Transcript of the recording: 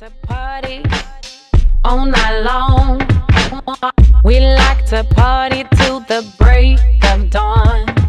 to party all night long. We like to party till the break of dawn.